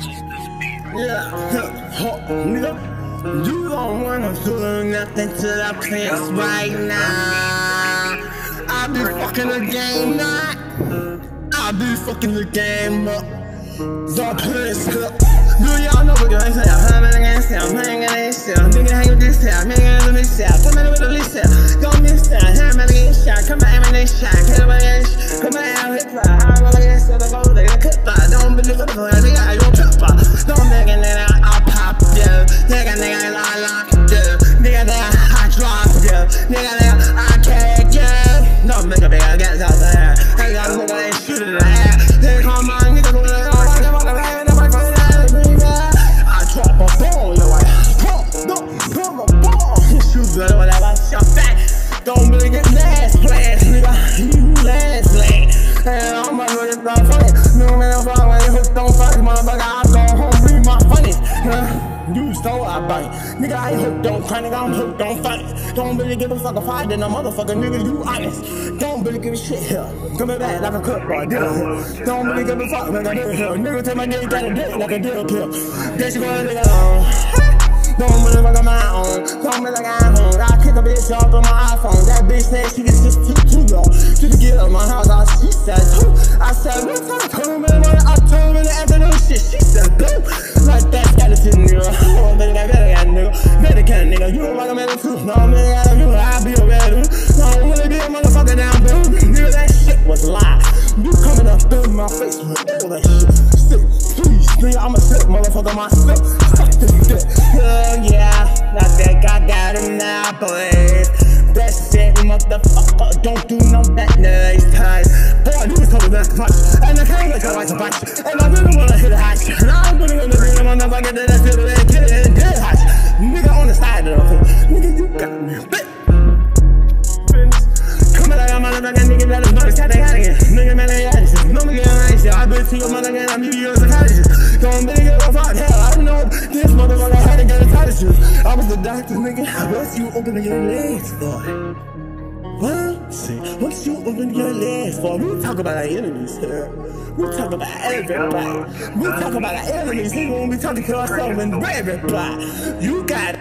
Yeah, nigga. You don't wanna do nothing to the place right now. I be fucking the game night. I be fucking the game up. The place up. Do y'all know what I'm saying? I'm against I'm hanging against them. Nigga hang with this town, nigga with this town. Come in with the list Don't miss that. I'm against shot. Come on, I'm against shot. Come on, come on, I'm fly. I'm against the go. They cut fly. Don't believe what the nigga. I go cut last place, nigga. Last place. And I'm about to get that funny. No man, fine, when hook don't fuck, motherfucker. I go home, read my funny. Huh? You stole I bite. Nigga, I ain't hooked, don't cry, nigga, I'm hooked, don't fight. Don't really give a fuck if I did a motherfucker, nigga, you honest. Don't really give a shit here. Coming back like a cook boy, deal. Don't really give a fuck, nigga, deal here. Nigga, take my nigga, got a dick like a deal pill. That's what nigga on. Don't really fuck on my own. Don't really like I'm home. I kick a bitch off on my iPhone. That said she gets just too, too low. Just to get out my house, I, she said, Who? I said, what time? Told me in the October in the afternoon shit. She said, go. Like that skeleton, nigga. Oh, nigga, I better got nigga. Better can, nigga. You don't like a man too. No, I'm nigga, I do. I'll be a red dude. No, I don't really be a motherfucker down, dude. Nigga, that shit was lie. You coming up in my face with all that shit. Sick, please, nigga, I'm a sick motherfucker myself. Fuck this dick. Yeah, yeah. Not that I got boys. That's it, motherfucker. Don't do no that nice time. Boy, you was coming to punch. And I can't let your wife to punch. And I really wanna hit a hatch. And I'm gonna bring him on the bucket that I feel that it and get hatch. Nigga on the side of the Nigga, you got me. Bitch. Come on, I'm on the nigga that is not a cat again. Nigga, man, I got this. No, nigga, I ain't shit. I bet you a mother again. I'm you, a psychiatrist. Don't really give a fuck. Hell, I don't know this motherfucker had to get a psychiatrist. I was the doctor, nigga. What's you opening your legs for? See, what's you open your legs for? We talk about our enemies here. We talk about everybody. We talk about our enemies. We won't be talking to ourselves and everybody. You got